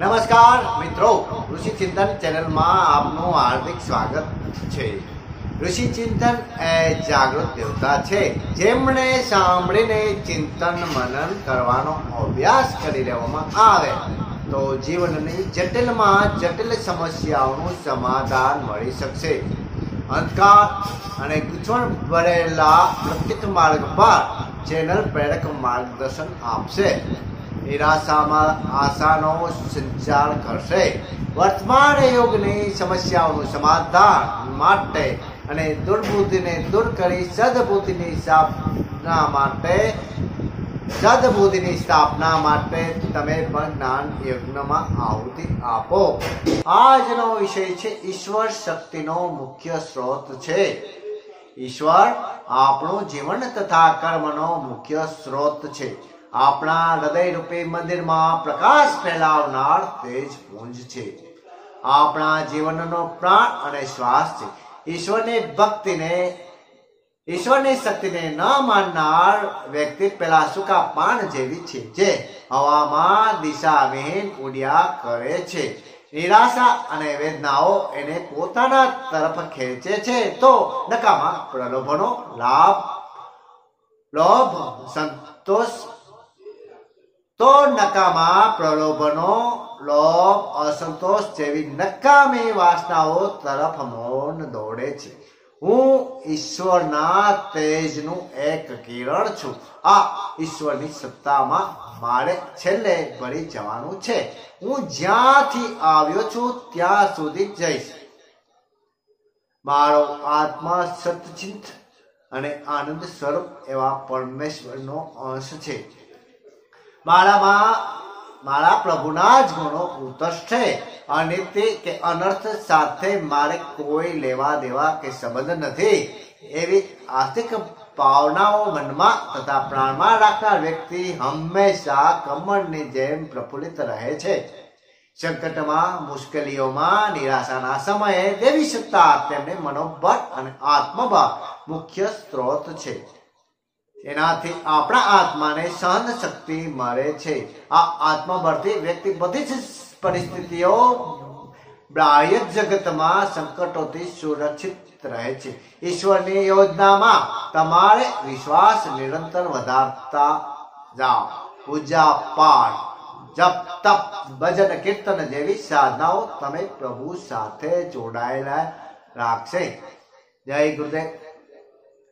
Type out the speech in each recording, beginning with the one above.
નમસ્કાર મિત્રો, ઋષિ ચિંતન ચેનલમાં આપનું હાર્દિક સ્વાગત છે. ઋષિ ચિંતન એ જાગૃત દેવતા છે. જેમણે સાંભળીને ચિંતન મનન કરવાનો અભ્યાસ કરી લેવામાં આવે, તો જીવનની જટિલમાં જટિલ સમસ્યાઓનું સમાધાન મળી શકશે. અંધકાર અને ગૂંચવણ ભરેલા પ્રત્યેક માર્ગ પર ચેનલ પ્રેરક માર્ગદર્શન આપશે. નિરાશામાં આશાનો સંચાર કરશે. વર્તમાન યુગની સમસ્યાઓનું સમાધાન માટે અને દુર્બુદ્ધિને દૂર કરી સદબુદ્ધિની સ્થાપના માટે, સદબુદ્ધિની સ્થાપના માટે તમે પણ જ્ઞાન યજ્ઞમાં આહુતિ આપો. આજનો વિષય છે, ઈશ્વર શક્તિનો મુખ્ય સ્ત્રોત છે. ઈશ્વર આપણું જીવન તથા કર્મનો મુખ્ય સ્ત્રોત છે. આપણા હૃદય રૂપી મંદિરમાં પ્રકાશ ફેલાવનાર તેજ પુંજ છે. આપણા જીવનનો પ્રાણ અને શ્વાસ છે. ઈશ્વરની ભક્તિને, ઈશ્વરની શક્તિને ન માનનાર વ્યક્તિ પેલા સૂકા પાન જેવી છે જે હવામાં દિશાવિહીન ઉડ્યા કરે છે. નિરાશા અને વેદનાઓ એને પોતાના તરફ ખેંચે છે તો નકામા પ્રલોભનો લાભ, લોભ, સંતોષ તો નકામા પ્રલોભનો લોભ, અસંતોષ જેવી નકામી વાસનાઓ તરફ મૌન દોડે છે. હું ઈશ્વરના તેજનું એક કિરણ છું. આ ઈશ્વરની સત્તામાં મારે છેલ્લે ભળી જવાનું છે. હું જ્યાંથી આવ્યો છું ત્યાં સુધી જઈશ. મારો આત્મા સતચિંત અને આનંદ સ્વરૂપ એવા પરમેશ્વરનો અંશ છે. મારામાં મારા પ્રભુના જ ગુણો ઉતસ છે. અને તે કે અનર્થ સાથે મારે કોઈ લેવા દેવા કે સંબંધ નથી. એવી આર્થિક ભાવનાઓ મનમાં તથા પ્રાણમાં રાખનાર વ્યક્તિ હંમેશા કમળની જેમ પ્રફુલ્લિત રહે છે. સંકટમાં, મુશ્કેલીઓમાં, નિરાશાના સમયે દેવી સત્તા તેમને મનોબળ અને આત્મબળ મુખ્ય સ્ત્રોત છે. એનાથી આપણા આત્માને સહન શક્તિ મળે છે. આ આત્મબળથી વ્યક્તિ બધી જ પરિસ્થિતિઓ બાહ્ય જગતમાં સંકટોથી સુરક્ષિત રહે છે. ઈશ્વરની યોજનામાં તમારે વિશ્વાસ નિરંતર વધારતા જાઓ. પૂજા પાઠ, જપ, તપ, ભજન, કીર્તન જેવી સાધનાઓ તમે પ્રભુ સાથે જોડાયેલા રાખશે. જય ગુરુદેવ.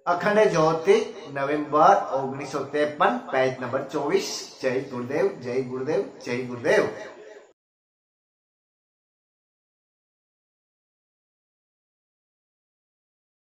અખંડ જ્યોતિ નવેમ્બર ઓગણીસો ત્રેપન પેજ નંબર ચોવીસ. જય ગુરુદેવ જય ગુરુદેવ જય ગુરુદેવ.